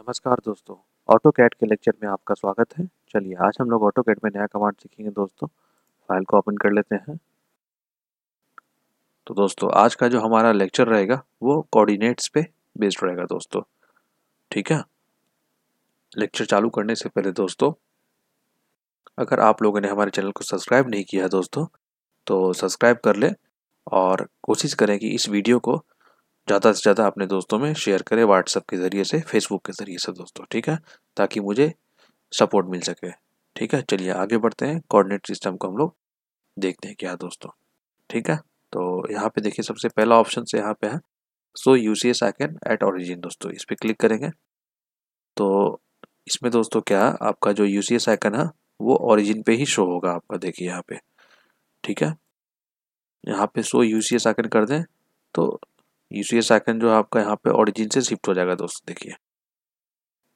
नमस्कार दोस्तों auto cat के लेक्चर में आपका स्वागत है। चलिए, आज हम लोग ऑटो कैट में नया कमांड सीखेंगे दोस्तों। फ़ाइल को ओपन कर लेते हैं। तो दोस्तों, आज का जो हमारा लेक्चर रहेगा, वो कोऑर्डिनेट्स पे बेस्ड रहेगा दोस्तों। ठीक है? लेक्चर चालू करने से पहले दोस्तों, अगर आप लोगों ने हमारे चैनल को सब्सक्राइब नहीं किया है दोस्तों तो सब्सक्राइब कर ले और कोशिश करें कि इस वीडियो को ज़्यादा से ज़्यादा अपने दोस्तों में शेयर करें व्हाट्सअप के ज़रिए से फेसबुक के ज़रिए से दोस्तों, ठीक है? ताकि मुझे सपोर्ट मिल सके, ठीक है? चलिए आगे बढ़ते हैं। कोऑर्डिनेट सिस्टम को हम लोग देखते हैं क्या दोस्तों, ठीक है? तो यहाँ पे देखिए सबसे पहला ऑप्शन से यहाँ पे है। So U C S icon at origin दोस्तों, इस पर क्लिक करेंगे। तो इसमें दोस्तों क्या, आपका जो यू सी एस आइकन है, वो ऑरिजिन पे ही शो होगा आपका, देखिए यहाँ पे, ठीक है? यहाँ पे so U C S icon कर दें। तो यू सी एस आइकन जो है आपका यहाँ पे ओरिजिन से शिफ्ट हो जाएगा दोस्तों, देखिए।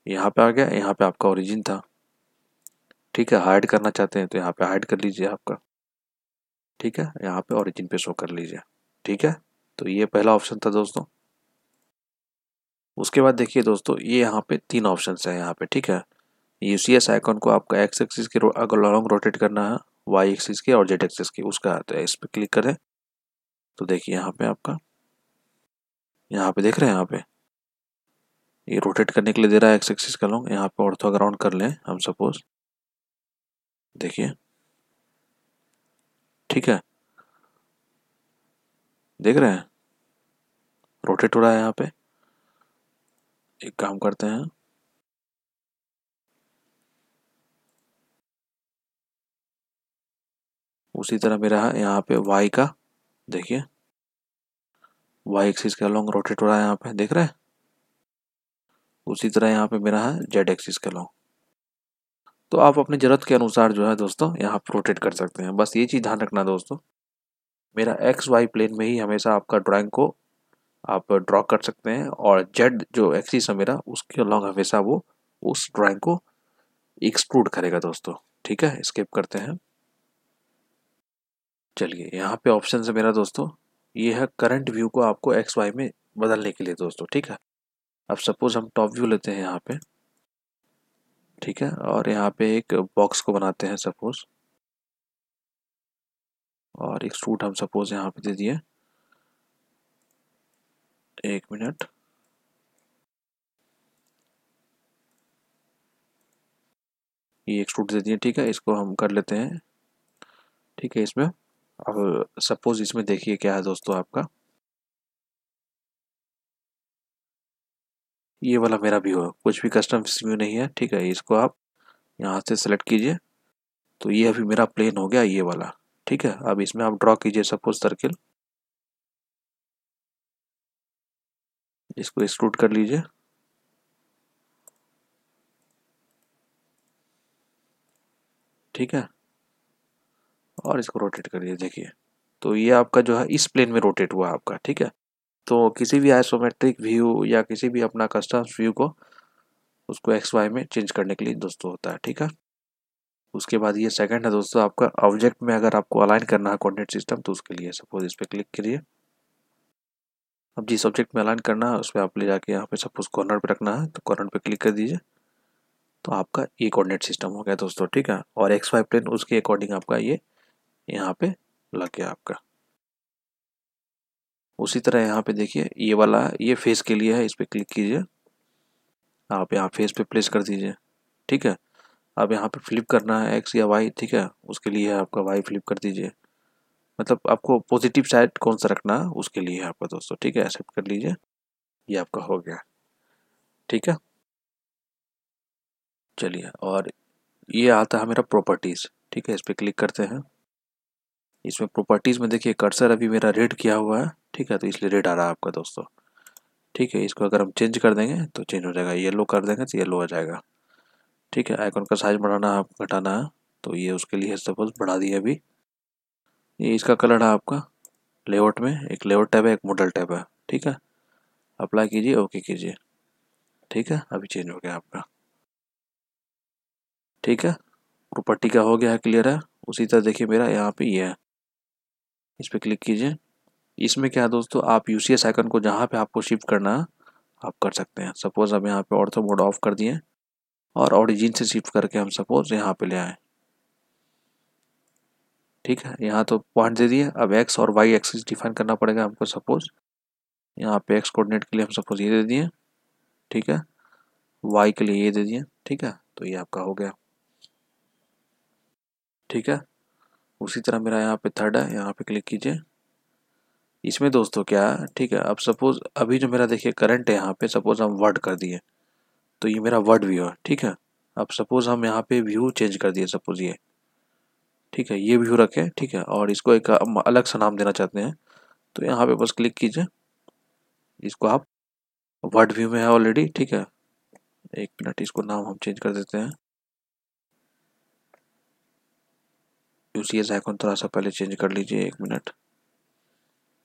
यहाँ पे आ गया, यहाँ पे आपका ओरिजिन था। ठीक है हाइड करना चाहते हैं तो यहाँ पे हाइड कर लीजिए आपका। ठीक है, यहाँ पे ओरिजिन पे शो कर लीजिए। ठीक है तो ये पहला ऑप्शन था दोस्तों। उसके बाद देखिए दोस्तों, ये यहाँ पे तीन ऑप्शन है यहाँ पे, ठीक है। यू सी एस आइकन को आपका एक्स एक्सिस के अगर लॉन्ग रोटेट करना है वाई एक्सिस के और जेड एक्सिस के, उसका तो इस पर क्लिक करें। तो देखिए यहाँ पे आपका यहाँ पे देख रहे हैं यहाँ पे। ये रोटेट करने के लिए दे रहा है एक्स एक्सिस का लॉन्ग यहाँ पे ऑर्थोग्राउंड कर लें हम सपोज़ देखिए। ठीक है। देख रहे हैं। रोटेट हो रहा है यहाँ पे। एक काम करते हैं। उसी तरह मेरा यहाँ पे वाई का, देखिए। वाई एक्सिस के लॉन्ग रोटेट हो रहा है यहाँ पे, देख रहे हैं? उसी तरह यहाँ पे मेरा है जेड एक्सिस के लॉन्ग तो आप अपनी ज़रूरत के अनुसार जो है दोस्तों, यहाँ पर रोटेट कर सकते हैं। बस ये चीज़ ध्यान रखना दोस्तों। मेरा एक्स वाई प्लेन में ही हमेशा आपका ड्राइंग को आप ड्रॉ कर सकते हैं और जेड जो एक्सिस है मेरा, उसके लॉन्ग हमेशा वो उस ड्राइंग को एक्सट्रूड करेगा दोस्तों। ठीक है? स्केप करते हैं। चलिए, यहाँ पे ऑप्शन है मेरा दोस्तों। ये है करंट व्यू को आपको एक्स वाई में बदलने के लिए दोस्तों, ठीक है? अब सपोज़ हम टॉप व्यू लेते हैं यहाँ पे, ठीक है? और यहाँ पे एक बॉक्स को बनाते हैं सपोज़ और एक सूट हम सपोज़ यहाँ पे दे दिए। एक मिनट ये एक सूट दे दिए, ठीक है? इसको हम कर लेते हैं, ठीक है, इसमें। अब सपोज़ इसमें देखिए क्या है दोस्तों आपका। ये वाला मेरा व्यू है, कुछ भी कस्टम व्यू नहीं है, ठीक है, इसको आप यहाँ से सेलेक्ट कीजिए। तो ये अभी मेरा प्लेन हो गया, ये वाला, ठीक है, अब इसमें आप ड्रॉ कीजिए सपोज़ सर्किल इसको एक्सक्लूड कर लीजिए। ठीक है और इसको रोटेट करिए देखिए। तो ये आपका जो है, इस प्लेन में रोटेट हुआ आपका, ठीक है? तो किसी भी आइसोमेट्रिक व्यू या किसी भी अपना कस्टम्स व्यू को, उसको एक्स वाई में चेंज करने के लिए दोस्तों होता है, ठीक है? उसके बाद ये सेकंड है दोस्तों आपका ऑब्जेक्ट में अगर आपको अलाइन करना है कोऑर्डिनेट सिस्टम तो उसके लिए सपोज़ इस पर क्लिक करिए। अब जिस ऑब्जेक्ट में अलाइन करना है, उस पर आप ले जाके यहाँ पे सपोज़ कॉर्नर पे रखना है तो कॉर्नर पे क्लिक कर दीजिए। तो आपका ये कोऑर्डिनेट सिस्टम हो गया दोस्तों, ठीक है? और एक्स वाई प्लेन उसके अकॉर्डिंग आपका ये यहाँ पे लग गया आपका। उसी तरह यहाँ पे देखिए, ये वाला, ये फेस के लिए है, इस पर क्लिक कीजिए। आप यहाँ फेस पे प्लेस कर दीजिए, ठीक है? अब यहाँ पे फ्लिप करना है एक्स या वाई ठीक है? उसके लिए है आपका वाई फ्लिप कर दीजिए। मतलब आपको पॉजिटिव साइड कौन सा रखना है, उसके लिए है आपका दोस्तों, ठीक है? एक्सेप्ट कर लीजिए। ये आपका हो गया, ठीक है? चलिए, और ये आता है मेरा प्रॉपर्टीज़ ठीक है? इस पर क्लिक करते हैं। इसमें प्रॉपर्टीज़ में देखिए कर्सर अभी मेरा रेड किया हुआ है। ठीक है तो इसलिए रेड आ रहा है आपका दोस्तों। ठीक है, इसको अगर हम चेंज कर देंगे तो चेंज हो जाएगा। येलो कर देंगे तो येलो आ जाएगा। ठीक है आइकॉन का साइज़ बढ़ाना है घटाना है तो ये उसके लिए सपोज़ बढ़ा दिया अभी। ये इसका कलर है आपका लेआउट में। एक लेआउट टैब है, एक मॉडल टैब है। ठीक है अप्लाई कीजिए ओके कीजिए। ठीक है, अभी चेंज हो गया आपका। ठीक है प्रॉपर्टी का हो गया है क्लियर है। उसी तरह देखिए मेरा यहाँ पे ये है। इस पर क्लिक कीजिए। इसमें क्या है दोस्तों, आप यू सी एस आइकन को जहाँ पे आपको शिफ्ट करना है, आप कर सकते हैं। सपोज़ हम यहाँ पे ऑर्थो मोड ऑफ़ कर दिए और ऑरिजिन से शिफ्ट करके हम सपोज़ यहाँ पे ले आए। ठीक है, यहाँ तो पॉइंट दे दिए। अब एक्स और वाई एक्सिस डिफाइन करना पड़ेगा हमको सपोज़ यहाँ पे एक्स कोऑर्डिनेट के लिए हम सपोज़ ये दे दिए। ठीक है वाई के लिए ये दे दिए। ठीक है तो ये आपका हो गया। ठीक है उसी तरह मेरा यहाँ पे थर्ड है, यहाँ पे क्लिक कीजिए। इसमें दोस्तों क्या ठीक है, अब सपोज़ अभी जो मेरा देखिए करंट है यहाँ पे सपोज़ हम वर्ड कर दिए तो ये मेरा वर्ड व्यू है, ठीक है? अब सपोज़ हम यहाँ पे व्यू चेंज कर दिए सपोज़ ये, ठीक है, ये व्यू रखें, ठीक है, और इसको एक अलग सा नाम देना चाहते हैं तो यहाँ पे बस क्लिक कीजिए। इसको आप वर्ड व्यू में है ऑलरेडी ठीक है? एक मिनट इसको नाम हम चेंज कर देते हैं। यू सी एस आइकन थोड़ा सा पहले चेंज कर लीजिए एक मिनट।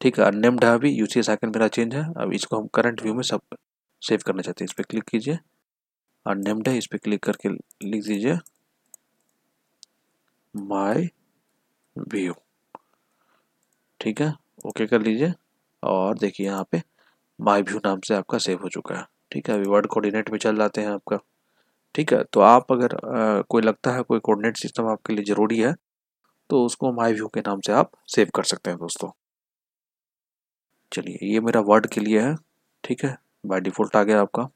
ठीक है अननेम्ड है अभी एस आइकन मेरा चेंज है। अब इसको हम करंट व्यू में सब सेव करना चाहते हैं इस पर क्लिक कीजिए। अननेम्ड है इस पर क्लिक करके लिख दीजिए। My view. ठीक है ओके कर लीजिए। और देखिए यहाँ पे माई व्यू नाम से आपका सेव हो चुका है। ठीक है अभी वर्ड कोऑर्डिनेट में चल जाते हैं आपका। ठीक है तो आप अगर आ, कोई लगता है कोई कोऑर्डिनेट सिस्टम आपके लिए ज़रूरी है तो उसको माई व्यू के नाम से आप सेव कर सकते हैं दोस्तों। चलिए, ये मेरा वर्ड के लिए है, ठीक है? बाय डिफ़ॉल्ट आ गया आपका।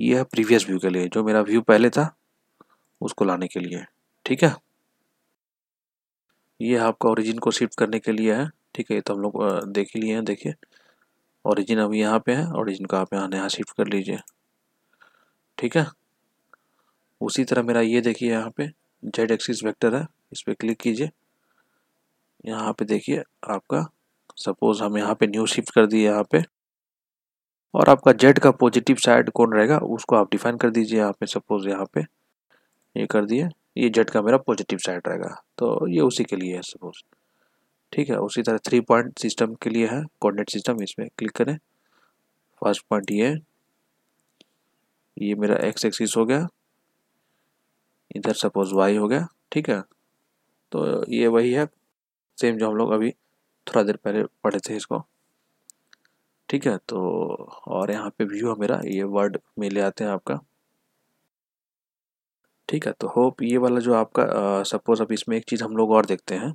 ये है प्रीवियस व्यू के लिए, जो मेरा व्यू पहले था, उसको लाने के लिए, ठीक है? ये आपका ओरिजिन को शिफ्ट करने के लिए है, ठीक है? ये तो हम लोग देख ही लिए हैं, देखिए। ओरिजिन अभी यहाँ पे है ओरिजिन को आप यहाँ यहाँ शिफ्ट कर लीजिए, ठीक है? उसी तरह मेरा ये देखिए यहाँ पे जेड एक्सिस वेक्टर है। इस पर क्लिक कीजिए। यहाँ पे देखिए आपका सपोज़ हम यहाँ पे न्यू शिफ्ट कर दिए यहाँ पे। और आपका जेड का पॉजिटिव साइड कौन रहेगा उसको आप डिफाइन कर दीजिए यहाँ पे, सपोज़ यहाँ पे। ये कर दिए, ये जेड का मेरा पॉजिटिव साइड रहेगा। तो ये उसी के लिए है, सपोज़। ठीक है, उसी तरह थ्री पॉइंट सिस्टम के लिए है, कोऑर्डिनेट सिस्टम, इसमें क्लिक करें। फ़र्स्ट पॉइंट ये ये मेरा एक्स एक्सिस हो गया। इधर सपोज़ वाई हो गया, ठीक है। तो ये वही है। सेम जो हम लोग अभी थोड़ा देर पहले पढ़े थे इसको। ठीक है तो और यहाँ पे व्यू है मेरा, ये वर्ड में ले आते हैं आपका। ठीक है तो होप ये वाला जो आपका सपोज़ अब इसमें एक चीज़ हम लोग और देखते हैं।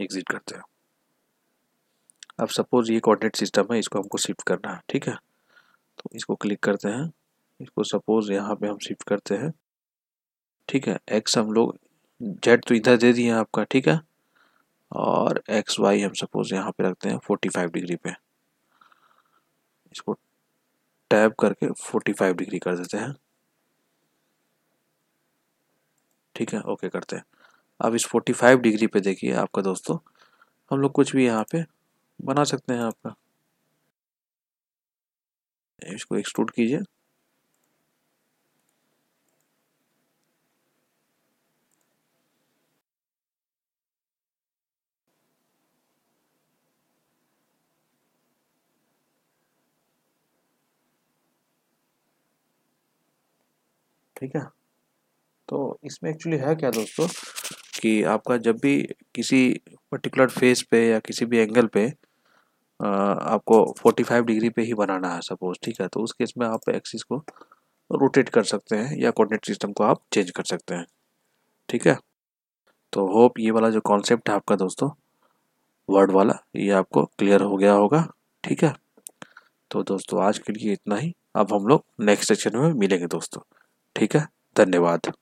एग्जिट करते हैं। अब सपोज़ ये कोऑर्डिनेट सिस्टम है, इसको हमको शिफ्ट करना है, ठीक है? तो इसको क्लिक करते हैं। इसको सपोज़ यहाँ पे हम शिफ्ट करते हैं। ठीक है एक्स हम लोग जेड तो इधर दे दिए आपका, ठीक है? और एक्स वाई हम सपोज़ यहाँ पे रखते हैं फोर्टी फाइव डिग्री पे। इसको टैब करके फोर्टी फाइव डिग्री कर देते हैं। ठीक है ओके करते हैं। अब इस फोर्टी फाइव डिग्री पे देखिए आपका दोस्तों, हम लोग कुछ भी यहाँ पे बना सकते हैं आपका। इसको एक्सट्रूड कीजिए। ठीक है? तो इसमें एक्चुअली है क्या दोस्तों कि आपका जब भी किसी पर्टिकुलर फेस पे या किसी भी एंगल पे आपको 45 डिग्री पे ही बनाना है सपोज़ ठीक है? तो उस केस में आप एक्सिस को रोटेट कर सकते हैं या कोऑर्डिनेट सिस्टम को आप चेंज कर सकते हैं, ठीक है? तो होप ये वाला जो कॉन्सेप्ट है आपका दोस्तों वर्ड वाला, ये आपको क्लियर हो गया होगा, ठीक है? तो दोस्तों आज के लिए इतना ही। अब हम लोग नेक्स्ट सेक्शन में मिलेंगे दोस्तों। ठीक है? धन्यवाद।